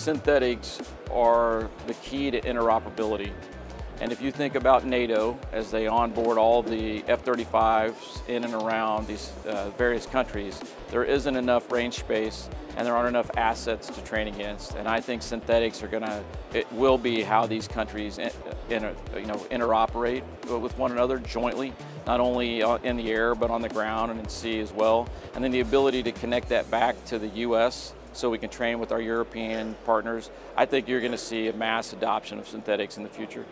synthetics are the key to interoperability. And if you think about NATO as they onboard all the F-35s in and around these uh, various countries, there isn't enough range space and there aren't enough assets to train against. And I think synthetics are going to, it will be how these countries in, in, you know, interoperate with one another jointly, not only uh, in the air, but on the ground and in sea as well. And then the ability to connect that back to the U.S so we can train with our European partners. I think you're going to see a mass adoption of synthetics in the future.